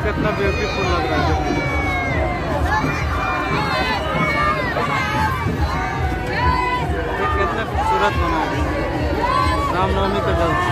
है कितना ब्यूटीफुल लग रहा है कितना खूबसूरत बना है। रामनवमी का जल।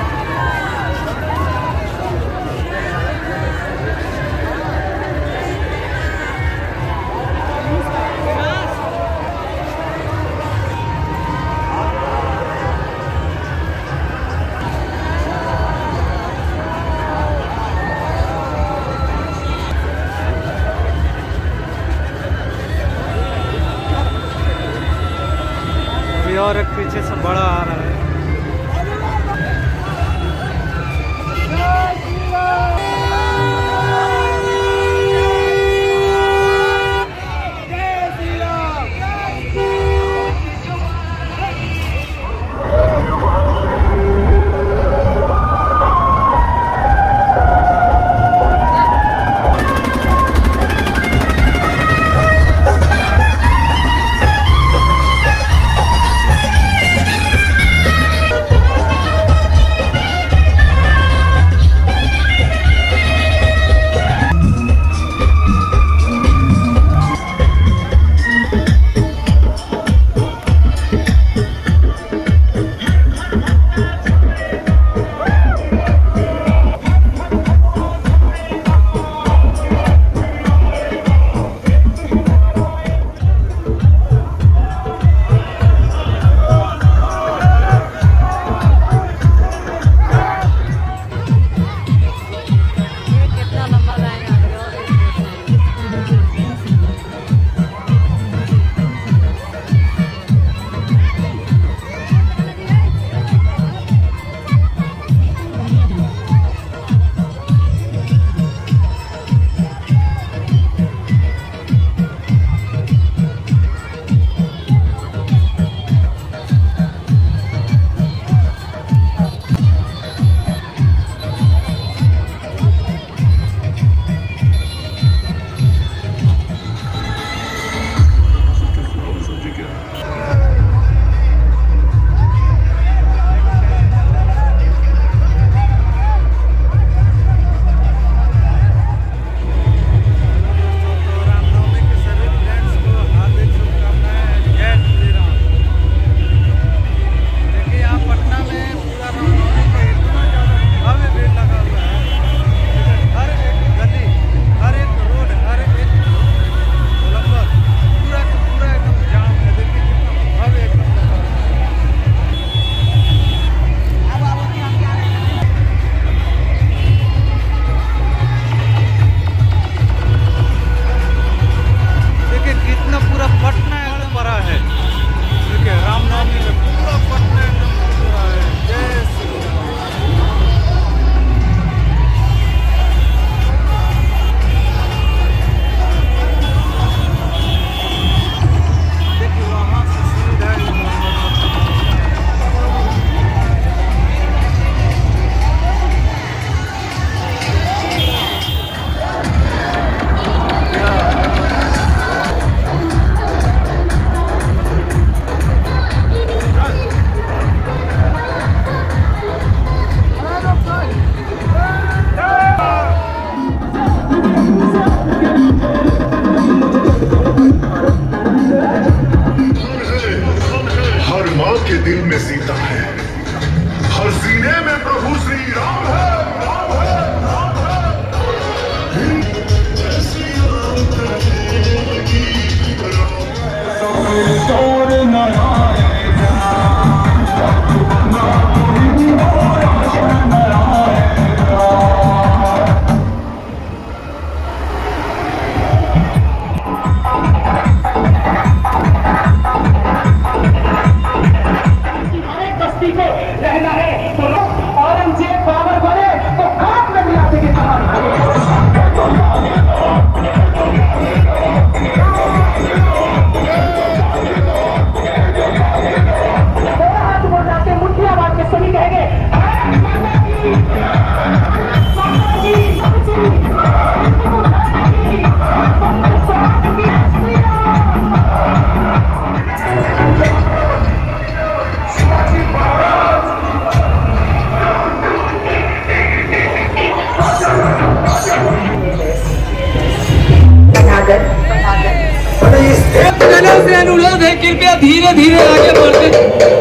धीरे धीरे आगे बढ़ते।